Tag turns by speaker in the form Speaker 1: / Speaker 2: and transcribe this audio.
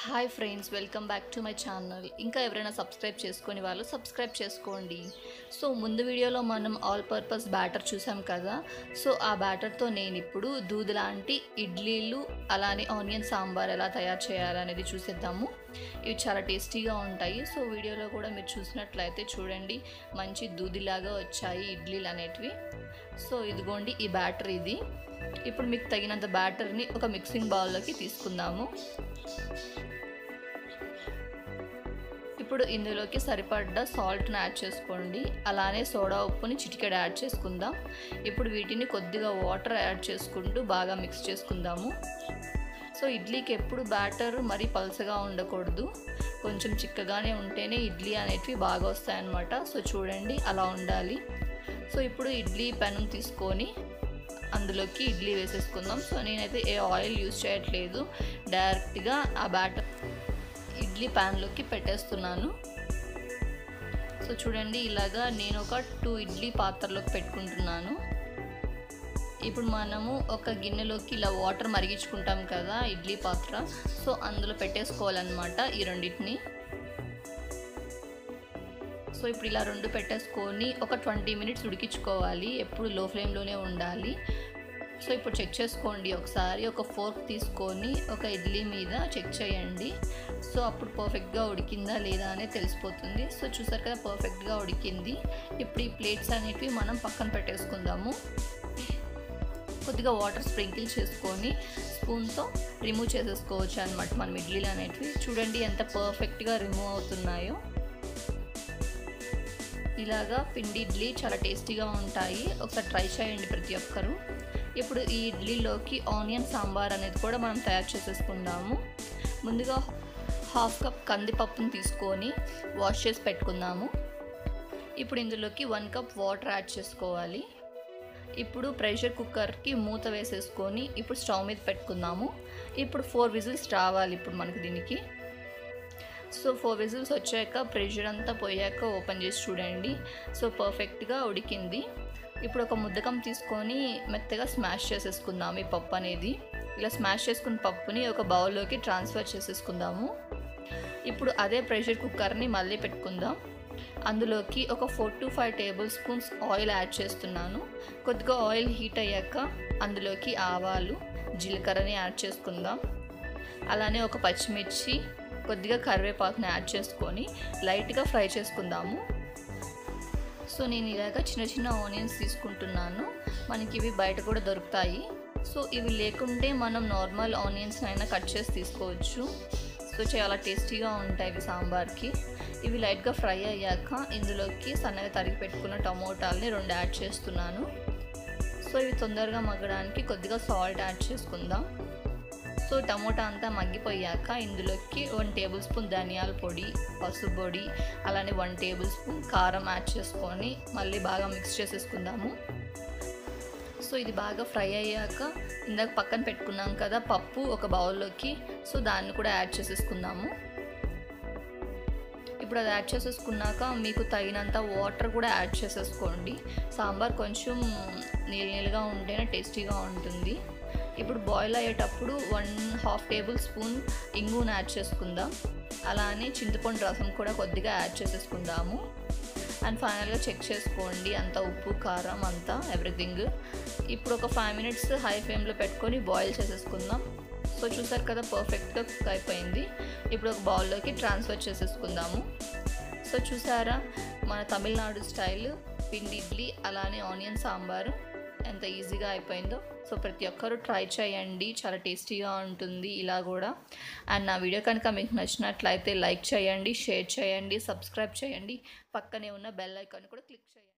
Speaker 1: Hi friends welcome back to my channel ఇంకా ఎవరైనా subscribe చేసుకుని వాళ్ళు సబ్స్క్రైబ్ చేసుకోండి. సో ముందు వీడియోలో మనం ఆల్ పర్పస్ బ్యాటర్ చూసాం కదా. సో ఆ బ్యాటర్తో నేను ఇప్పుడు దూద్ లాంటి ఇడ్లీలు అలానే ఆనియన్ సాంబార్ ఎలా తయారు చేయాలనేది చూసేద్దాము. ఇవి చాలా టేస్టీగా ఉంటాయి. సో వీడియోలో కూడా మీరు చూసినట్లయితే చూడండి. మంచి దూదిలాగా వచ్చాయి ఇడ్లీలు అనేటివి. సో ఇదిగోండి ఈ బ్యాటర్ ఇది. ఇప్పుడు మీకు తగినంత బ్యాటర్ని ఒక మిక్సింగ్ బౌల్లోకి తీసుకుందాము. ఇప్పుడు ఇందులోకి సరిపడ్డ సాల్ట్ని యాడ్ చేసుకోండి. అలానే సోడా ఉప్పుని చిటికెడ యాడ్ చేసుకుందాం. ఇప్పుడు వీటిని కొద్దిగా వాటర్ యాడ్ చేసుకుంటూ బాగా మిక్స్ చేసుకుందాము. సో ఇడ్లీకి ఎప్పుడు బ్యాటర్ మరీ పలసగా ఉండకూడదు. కొంచెం చిక్కగానే ఉంటేనే ఇడ్లీ అనేటివి బాగా వస్తాయన్నమాట. సో చూడండి అలా ఉండాలి. సో ఇప్పుడు ఇడ్లీ పెనం తీసుకొని అందులోకి ఇడ్లీ వేసేసుకుందాం. సో నేనైతే ఏ ఆయిల్ యూజ్ చేయట్లేదు. డైరెక్ట్గా ఆ బ్యాటర్ ఇడ్లీ ప్యాన్లోకి పెట్టేస్తున్నాను. సో చూడండి ఇలాగా నేను ఒక టూ ఇడ్లీ పాత్రలోకి పెట్టుకుంటున్నాను. ఇప్పుడు మనము ఒక గిన్నెలోకి ఇలా వాటర్ మరిగించుకుంటాం కదా ఇడ్లీ పాత్ర. సో అందులో పెట్టేసుకోవాలన్నమాట ఈ రెండింటిని. సో ఇప్పుడు ఇలా రెండు పెట్టేసుకొని ఒక ట్వంటీ మినిట్స్ ఉడికించుకోవాలి. ఎప్పుడు లో ఫ్లేమ్లోనే ఉండాలి. సో ఇప్పుడు చెక్ చేసుకోండి ఒకసారి. ఒక ఫోర్క్ తీసుకొని ఒక ఇడ్లీ మీద చెక్ చేయండి. సో అప్పుడు పర్ఫెక్ట్గా ఉడికిందా లేదా అనేది తెలిసిపోతుంది. సో చూసారు కదా పర్ఫెక్ట్గా ఉడికింది. ఇప్పుడు ఈ ప్లేట్స్ అనేటివి మనం పక్కన పెట్టేసుకుందాము. కొద్దిగా వాటర్ స్ప్రింకిల్ చేసుకొని స్పూన్తో రిమూవ్ చేసేసుకోవచ్చు అనమాట మనం ఇడ్లీలు అనేటివి. చూడండి ఎంత పర్ఫెక్ట్గా రిమూవ్ అవుతున్నాయో. ఇలాగా పిండి ఇడ్లీ చాలా టేస్టీగా ఉంటాయి. ఒకసారి ట్రై చేయండి ప్రతి ఒక్కరు. ఇప్పుడు ఈ ఇడ్లీలోకి ఆనియన్ సాంబార్ అనేది కూడా మనం తయారు చేసేసుకుందాము. ముందుగా హాఫ్ కప్ కందిపప్పును తీసుకొని వాష్ చేసి పెట్టుకుందాము. ఇప్పుడు ఇందులోకి వన్ కప్ వాటర్ యాడ్ చేసుకోవాలి. ఇప్పుడు ప్రెషర్ కుక్కర్కి మూత వేసేసుకొని ఇప్పుడు స్టవ్ మీద పెట్టుకుందాము. ఇప్పుడు ఫోర్ విజిల్స్ రావాలి ఇప్పుడు మనకు దీనికి. సో ఫోర్ విజిల్స్ వచ్చాక ప్రెషర్ అంతా పోయాక ఓపెన్ చేసి చూడండి. సో పర్ఫెక్ట్గా ఉడికింది. ఇప్పుడు ఒక ముద్దకం తీసుకొని మెత్తగా స్మాష్ చేసేసుకుందాం ఈ పప్పు అనేది. ఇలా స్మాష్ చేసుకున్న పప్పుని ఒక బౌల్లోకి ట్రాన్స్ఫర్ చేసేసుకుందాము. ఇప్పుడు అదే ప్రెషర్ కుక్కర్ని మళ్ళీ పెట్టుకుందాం. అందులోకి ఒక four to five table spoons oil add చేస్తున్నాను. కొద్దిగా ఆయిల్ హీట్ అయ్యాక అందులోకి ఆవాలు జీలకర్రని యాడ్ చేసుకుందాం. అలానే ఒక పచ్చిమిర్చి కొద్దిగా కరివేపాకుని యాడ్ చేసుకొని లైట్గా ఫ్రై చేసుకుందాము. సో నేను ఇలాగ చిన్న చిన్న ఆనియన్స్ తీసుకుంటున్నాను. మనకి ఇవి బయట కూడా దొరుకుతాయి. సో ఇవి లేకుంటే మనం నార్మల్ ఆనియన్స్ అయినా కట్ చేసి తీసుకోవచ్చు. సో చాలా టేస్టీగా ఉంటాయి ఇవి సాంబార్కి. ఇవి లైట్గా ఫ్రై అయ్యాక ఇందులోకి సన్నగా తరిగి పెట్టుకున్న టమోటాలని రెండు యాడ్ చేస్తున్నాను. సో ఇవి తొందరగా మగ్గడానికి కొద్దిగా సాల్ట్ యాడ్ చేసుకుందాం. సో టమోటా అంతా మగ్గిపోయాక ఇందులోకి వన్ టేబుల్ స్పూన్ ధనియాల పొడి పసుపు పొడి అలానే వన్ టేబుల్ స్పూన్ కారం యాడ్ చేసుకొని మళ్ళీ బాగా మిక్స్ చేసేసుకుందాము. సో ఇది బాగా ఫ్రై అయ్యాక ఇందాక పక్కన పెట్టుకున్నాం కదా పప్పు ఒక బౌల్లోకి సో దాన్ని కూడా యాడ్ చేసేసుకుందాము. ఇప్పుడు అది యాడ్ చేసేసుకున్నాక మీకు తగినంత వాటర్ కూడా యాడ్ చేసేసుకోండి. సాంబార్ కొంచెం నీళ్ళ నీళ్ళగా ఉంటేనే టేస్టీగా ఉంటుంది. ఇప్పుడు బాయిల్ అయ్యేటప్పుడు వన్ హాఫ్ టేబుల్ స్పూన్ ఇంగుని యాడ్ చేసుకుందాం. అలానే చింతపండు రసం కూడా కొద్దిగా యాడ్ చేసేసుకుందాము. అండ్ ఫైనల్గా చెక్ చేసుకోండి అంత ఉప్పు కారం అంతా ఎవ్రీథింగ్ ఇప్పుడు ఒక ఫైవ్ మినిట్స్ హై ఫ్లేమ్లో పెట్టుకొని బాయిల్ చేసేసుకుందాం. సో చూసారు కదా పర్ఫెక్ట్గా కుక్ అయిపోయింది. ఇప్పుడు ఒక బౌల్లోకి ట్రాన్స్ఫర్ చేసేసుకుందాము. సో చూసారా మన తమిళనాడు స్టైల్ పిండి ఇడ్లీ అలానే ఆనియన్ సాంబారు. ఎంత ఈజీగా అయిపోయిందో. సో ప్రతి ఒక్కరూ ట్రై చేయండి. చాలా టేస్టీగా ఉంటుంది ఇలా కూడా. అండ్ నా వీడియో కనుక మీకు నచ్చినట్లయితే లైక్ చేయండి షేర్ చేయండి సబ్స్క్రైబ్ చేయండి. పక్కనే ఉన్న బెల్ ఐకాన్ కూడా క్లిక్ చేయండి.